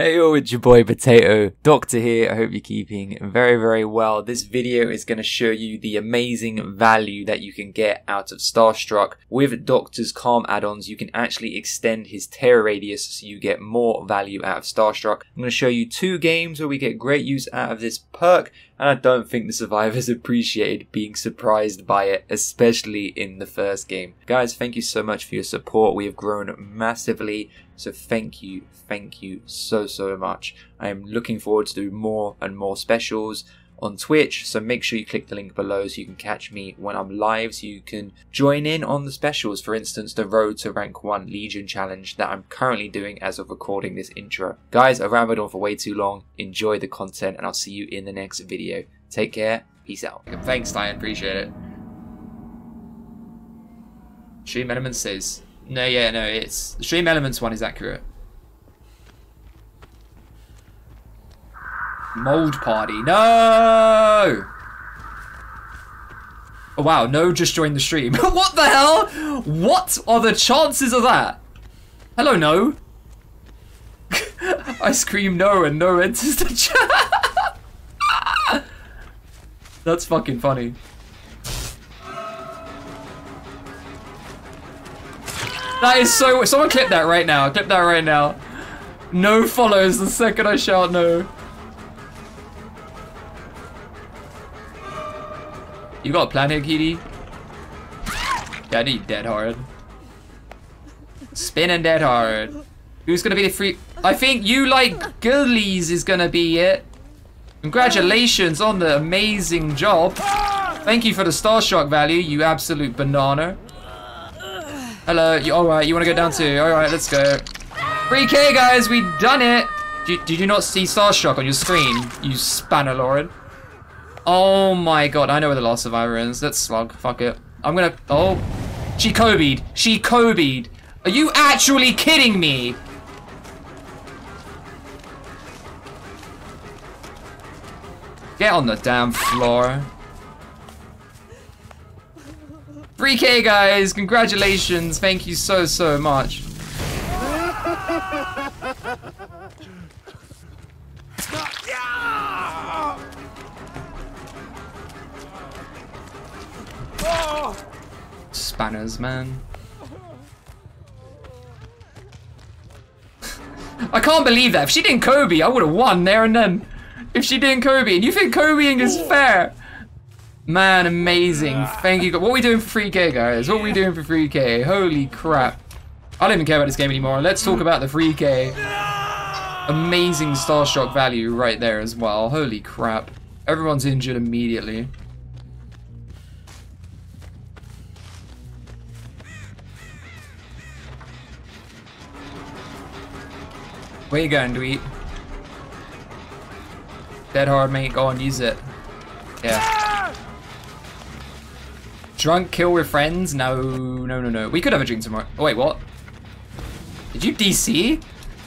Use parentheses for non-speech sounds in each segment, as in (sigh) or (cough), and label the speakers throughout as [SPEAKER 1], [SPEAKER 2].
[SPEAKER 1] Hey yo, it's your boy Potato, Doctor here, I hope you're keeping very very well. This video is going to show you the amazing value that you can get out of Starstruck. With Doctor's Calm add-ons, you can actually extend his terror radius so you get more value out of Starstruck. I'm going to show you two games where we get great use out of this perk, and I don't think the survivors (laughs) appreciated being surprised by it, especially in the first game. Guys, thank you so much for your support, we have grown massively. So thank you, thank you so, so much. I am looking forward to do more and more specials on Twitch, so make sure you click the link below so you can catch me when I'm live, so you can join in on the specials. For instance, the Road to Rank 1 Legion Challenge that I'm currently doing as of recording this intro. Guys, I've rambled on for way too long. Enjoy the content, and I'll see you in the next video. Take care. Peace out. Thanks, Diane. Appreciate it. Stream Elements says, no, yeah, no, it's the Stream Elements one is accurate. Mold Party, no! Oh wow, no just joined the stream. (laughs) what the hell? What are the chances of that? Hello, no. (laughs) I scream no and no enters the chat. (laughs) That's fucking funny. That is so. Someone clip that right now. Clip that right now. No follows the second I shout no. You got a plan here, Kitty? Yeah, I need dead hard. Spinning dead hard. Who's gonna be the free? I think you like girlies is gonna be it. Congratulations on the amazing job. Thank you for the Starstruck value, you absolute banana. Hello, you alright, you wanna go down too? Alright, let's go. 3k guys, we done it! Did, did you not see Starstruck on your screen, you spanner lord? Oh my god, I know where the last survivor is. Let's slug, fuck it. I'm gonna, oh. She Kobe'd, she Kobe'd. Are you actually kidding me? Get on the damn floor. 3k guys, congratulations, thank you so, so much. Spanners, man. (laughs) I can't believe that. If she didn't Kobe, I would have won there and then. If she didn't Kobe, and you think Kobeing is fair? Man, amazing. Thank you. What are we doing for 3k, guys? What are we doing for 3k? Holy crap. I don't even care about this game anymore. Let's talk about the 3k. Amazing Starstruck value right there as well. Holy crap. Everyone's injured immediately. Where you going, Dweet? Dead hard, mate. Go and use it. Yeah. Drunk kill with friends? No, no, no, no. We could have a drink tomorrow. Oh, wait, what? Did you DC?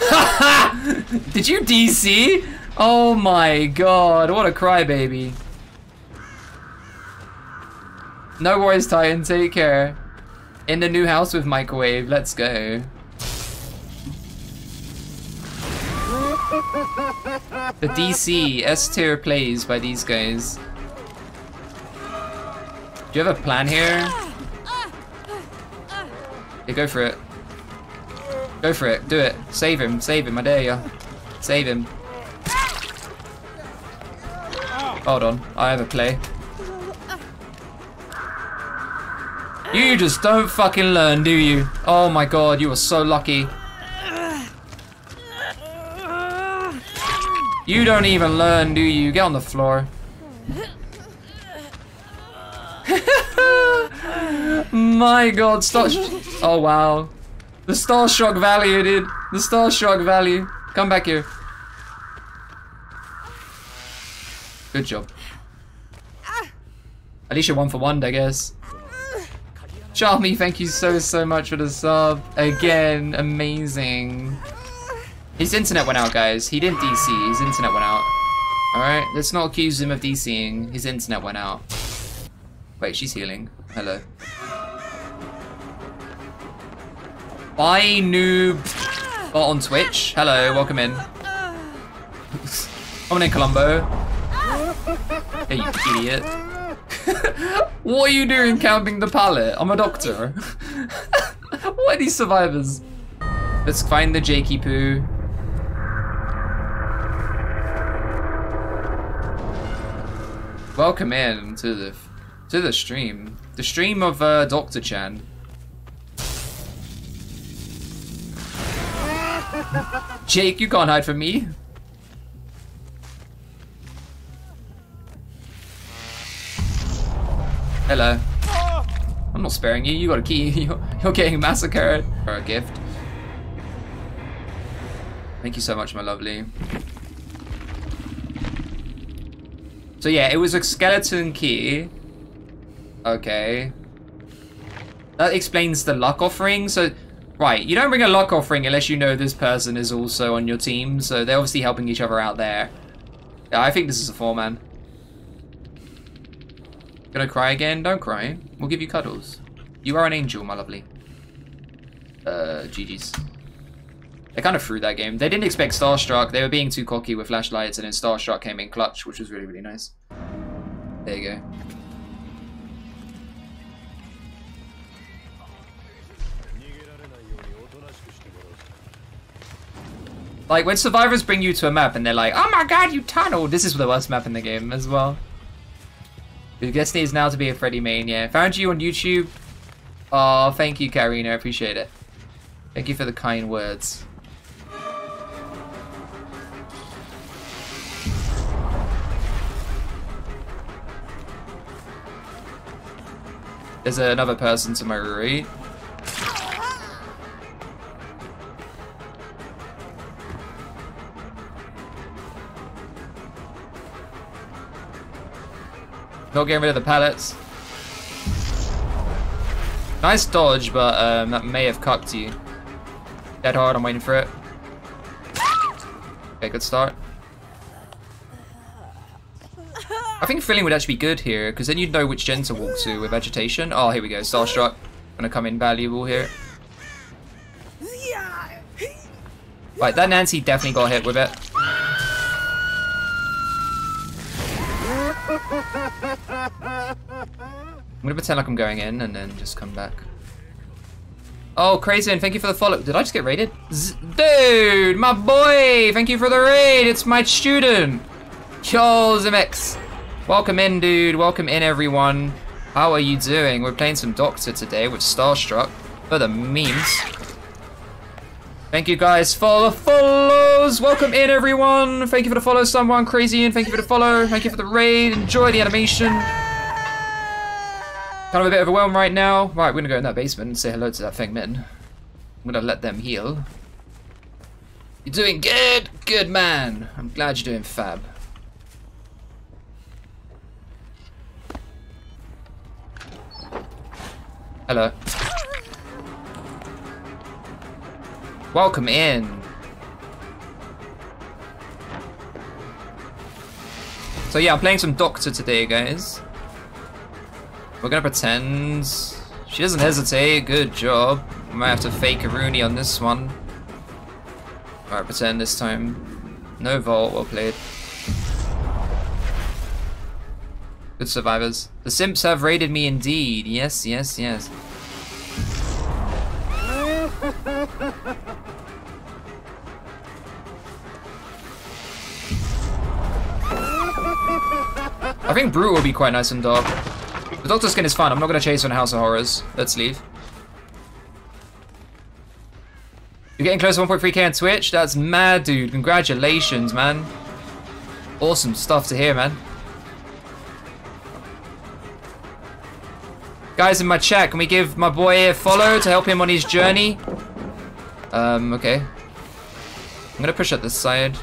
[SPEAKER 1] (laughs) Did you DC? Oh my god, what a crybaby. No worries, Titan. Take care. In the new house with microwave. Let's go. The DC S tier plays by these guys. Do you have a plan here? Yeah, go for it. Go for it. Do it. Save him. Save him. I dare you. Save him. Hold on. I have a play. You just don't fucking learn, do you? Oh my god, you are so lucky. You don't even learn, do you? Get on the floor. (laughs) My god, Star... Oh, wow. The Starstruck value, dude. The Starstruck value. Come back here. Good job. At least you're one for one, I guess. Charmy, thank you so, so much for the sub. Again, amazing. His internet went out, guys. He didn't DC. His internet went out. Alright, let's not accuse him of DCing. His internet went out. Wait, she's healing. Hello. Bye, noob. Bot on Twitch. Hello, welcome in. Coming in, Colombo. Hey, you idiot. (laughs) what are you doing camping the pallet? I'm a doctor. (laughs) what are these survivors? Let's find the Jakey Poo. Welcome in to the to the stream. The stream of uh, Dr. Chan. (laughs) Jake, you can't hide from me. Hello. I'm not sparing you. You got a key. (laughs) You're, you're getting massacred. For a gift. Thank you so much, my lovely. So yeah, it was a skeleton key. Okay. That explains the luck offering. So, right, you don't bring a luck offering unless you know this person is also on your team. So they're obviously helping each other out there. Yeah, I think this is a four man. Gonna cry again? Don't cry. We'll give you cuddles. You are an angel, my lovely. Uh, GG's. They kind of threw that game. They didn't expect Starstruck. They were being too cocky with flashlights, and then Starstruck came in clutch, which was really, really nice. There you go. Like, when survivors bring you to a map and they're like, Oh my god, you tunneled! This is the worst map in the game as well. Your destiny is now to be a Freddy main, yeah. Found you on YouTube. Oh, thank you, Karina. I appreciate it. Thank you for the kind words. There's another person to my right. Not getting rid of the pallets. Nice dodge, but um, that may have cucked you. Dead hard, I'm waiting for it. Okay, good start. I think filling would actually be good here, because then you'd know which gen to walk to with vegetation. Oh, here we go, Starstruck. Gonna come in valuable here. Right, that Nancy definitely got hit with it. I'm gonna pretend like I'm going in and then just come back. Oh, crazy! And thank you for the follow. Did I just get raided? Z dude, my boy! Thank you for the raid! It's my student! Yo, Zimex! Welcome in, dude. Welcome in, everyone. How are you doing? We're playing some Doctor today with Starstruck for the memes. Thank you guys for the follows. Welcome in, everyone. Thank you for the follow, someone crazy, and thank you for the follow. Thank you for the raid. Enjoy the animation. Kind of a bit overwhelmed right now. Right, we're gonna go in that basement and say hello to that Feng Min. I'm gonna let them heal. You're doing good, good man. I'm glad you're doing fab. Hello. Welcome in. So yeah, I'm playing some Doctor today, guys. We're gonna pretend. She doesn't hesitate. Good job. We might have to fake a Rooney on this one. Alright, pretend this time. No vault, well played. Survivors. The simps have raided me indeed. Yes, yes, yes. I think Brute will be quite nice and dark. The Doctor skin is fun. I'm not going to chase on House of Horrors. Let's leave. You're getting close to 1.3k on Twitch? That's mad, dude. Congratulations, man. Awesome stuff to hear, man. Guys in my chat, can we give my boy a follow to help him on his journey? Um, okay. I'm gonna push up this side.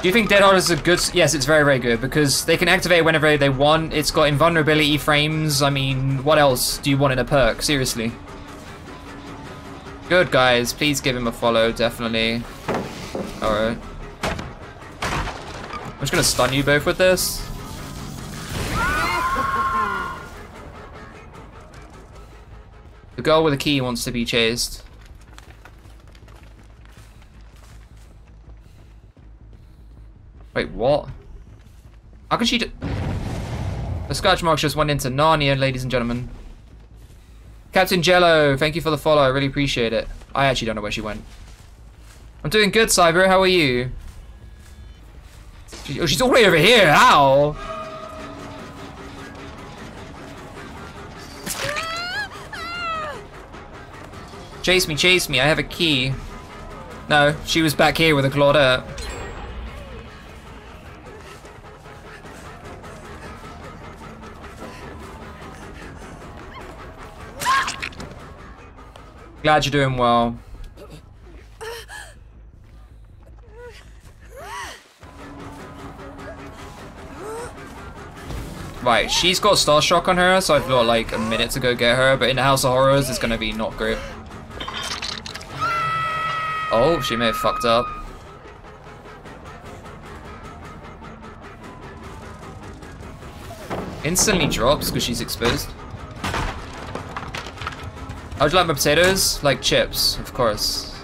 [SPEAKER 1] Do you think Dead Hard is a good... Yes, it's very, very good, because they can activate whenever they want. It's got invulnerability frames. I mean, what else do you want in a perk? Seriously. Good, guys. Please give him a follow, definitely. Alright. I'm just gonna stun you both with this. The girl with the key wants to be chased. Wait, what? How could she do... The scratch marks just went into Narnia, ladies and gentlemen. Captain Jello, thank you for the follow. I really appreciate it. I actually don't know where she went. I'm doing good, Cyber. How are you? She, oh, she's all the way over here. How? Chase me, chase me. I have a key. No, she was back here with a Claudette. Glad you're doing well. Right, she's got Starstruck on her, so I've got like a minute to go get her, but in the House of Horrors, it's gonna be not great. Oh, she may have fucked up. Instantly drops because she's exposed. How'd you like my potatoes? Like chips, of course.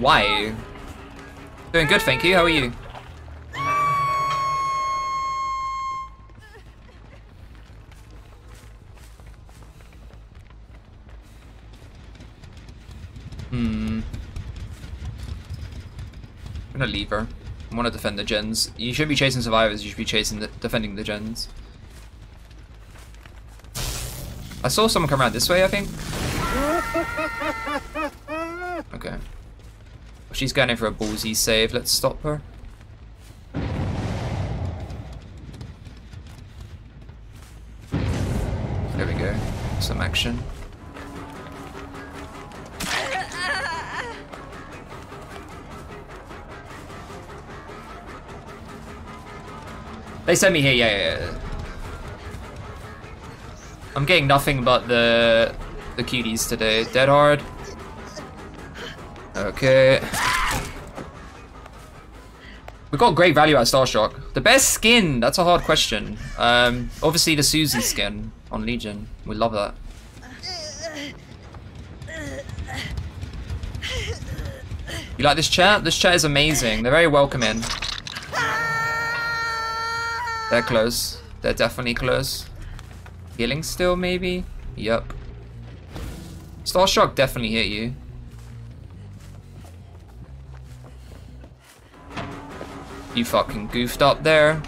[SPEAKER 1] Why? Doing good, thank you. How are you? Hmm. I'm gonna leave her. I want to defend the gens. You shouldn't be chasing survivors, you should be chasing the defending the gens. I saw someone come around this way, I think. (laughs) Okay. She's going in for a ballsy save. Let's stop her. There we go. Some action. They sent me here, yeah, yeah, yeah. I'm getting nothing but the the cuties today. Dead hard. Okay. We got great value at Starstruck. The best skin? That's a hard question. Um, obviously the Susie skin on Legion. We love that. You like this chat? This chat is amazing. They're very welcoming. They're close. They're definitely close. Healing still, maybe? Yup. Starstruck definitely hit you. You fucking goofed up there.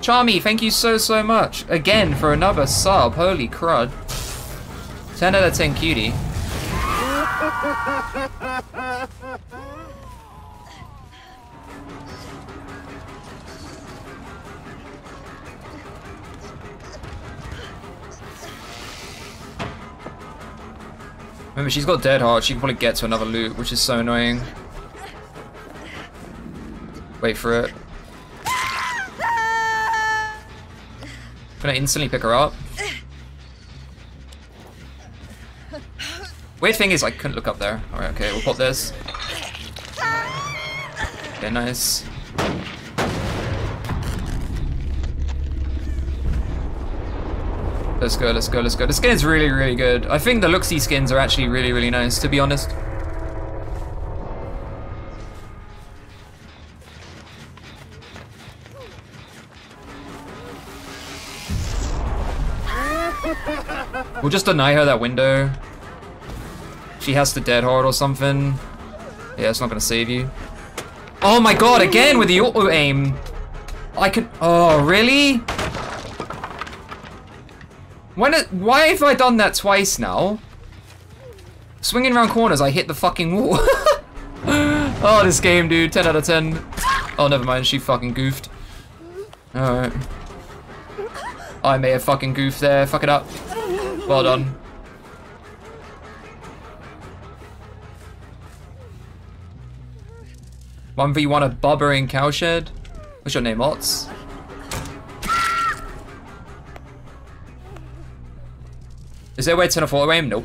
[SPEAKER 1] Charmy, thank you so, so much. Again, for another sub. Holy crud. 10 out of 10 cutie. Remember, she's got dead hard. She can probably get to another loot, which is so annoying. Wait for it. Can I instantly pick her up? Weird thing is I couldn't look up there. Alright, okay, we'll pop this. Okay, nice. Let's go, let's go, let's go. The skin is really, really good. I think the Luxie skins are actually really, really nice, to be honest. We'll just deny her that window. She has to dead hard or something. Yeah, it's not gonna save you. Oh my god, again with the auto aim. I can. Oh, really? When it, why have I done that twice now? Swinging around corners, I hit the fucking wall. (laughs) oh, this game, dude. 10 out of 10. Oh, never mind. She fucking goofed. Alright. I may have fucking goofed there. Fuck it up. Hold on. One v one of bobber in cowshed. What's your name, Otz? Is there a way to fall aim? Nope.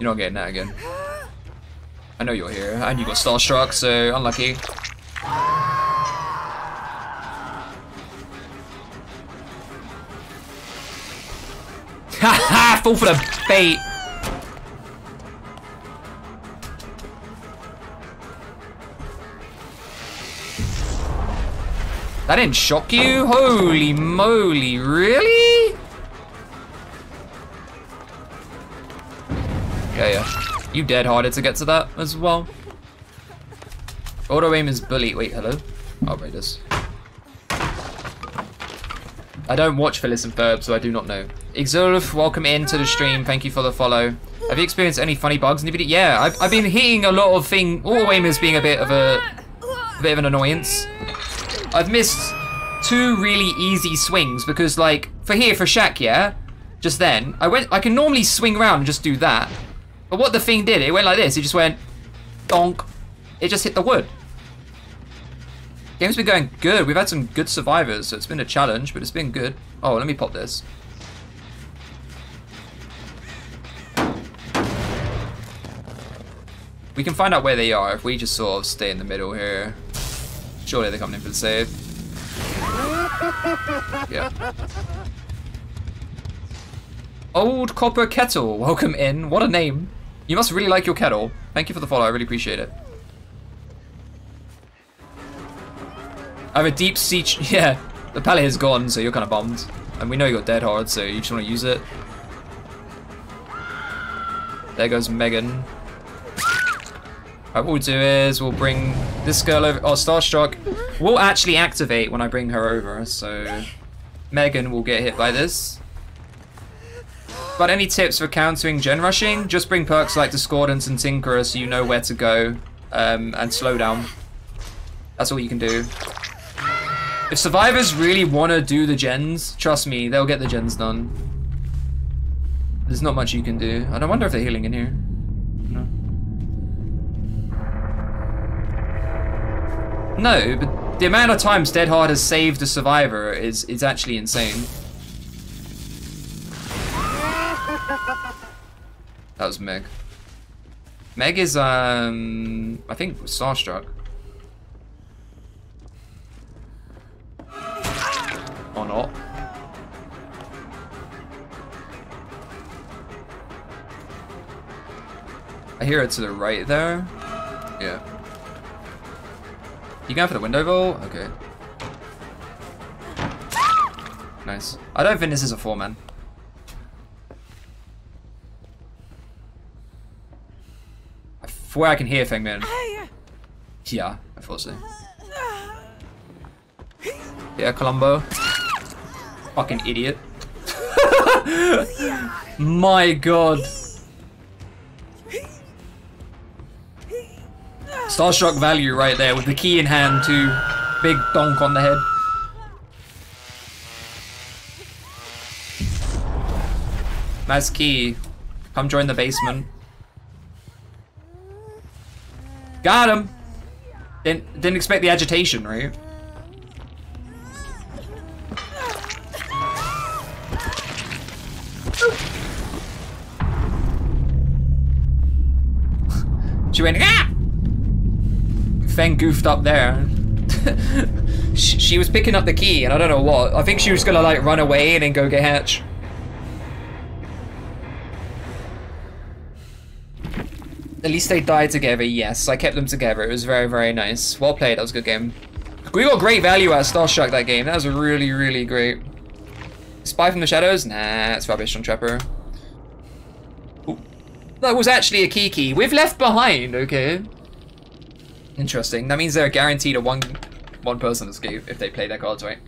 [SPEAKER 1] You're not getting that again. I know you're here, and you got Starstruck, so unlucky. Ha Fall for the bait! That didn't shock you? Holy moly, really? Yeah, yeah. You dead harder to get to that as well. Auto aim is bully. Wait, hello? Oh, Read this. I don't watch Phineas and Ferb, so I do not know. Exulf, welcome into the stream. Thank you for the follow. Have you experienced any funny bugs in the video? Yeah, I've, I've been hitting a lot of thing. Auto aim is being a bit of a, a bit of an annoyance. I've missed two really easy swings because like for here for Shaq, yeah, just then I went I can normally swing around and just do that. But what the thing did, it went like this, it just went donk. It just hit the wood. Game's been going good. We've had some good survivors, so it's been a challenge, but it's been good. Oh, let me pop this. We can find out where they are if we just sort of stay in the middle here. Surely they're coming in for the save. Yeah. Old Copper Kettle, welcome in. What a name. You must really like your kettle. Thank you for the follow, I really appreciate it. I have a deep siege. (laughs) Yeah, the pallet is gone, so you're kind of bummed. And we know you got dead hard, so you just want to use it. There goes Megan. Right, what we'll do is we'll bring this girl over. Oh, Starstruck will actually activate when I bring her over, so Megan will get hit by this. But any tips for countering gen rushing? Just bring perks like Discordance and Tinkerer so you know where to go um, and slow down. That's all you can do. If survivors really want to do the gens, trust me, they'll get the gens done. There's not much you can do. I don't wonder if they're healing in here. No, No, but the amount of times Dead Hard has saved a survivor is is actually insane. Meg. Meg is, um, I think Starstruck. Or not. I hear it to the right there. Yeah. You going for the window vault? Okay. Nice. I don't think this is a four man. I swear I can hear Feng Min. Yeah, I thought so. Yeah, Columbo. Fucking idiot. (laughs) My god. Starstruck value right there with the key in hand to big donk on the head. Nice key. Come join the basement. Got him! Didn't, didn't expect the agitation, right? she went, ah! Feng goofed up there. (laughs) she was picking up the key, and I don't know what. I think she was gonna like run away and then go get Hatch. At least they died together, yes. I kept them together. It was very, very nice. Well played. That was a good game. We got great value out of Starstruck that game. That was really, really great. Spy from the Shadows? Nah, it's rubbish on Trapper. That was actually a Kiki. We've left behind, okay? Interesting. That means they're guaranteed a one one person escape if they play their cards right.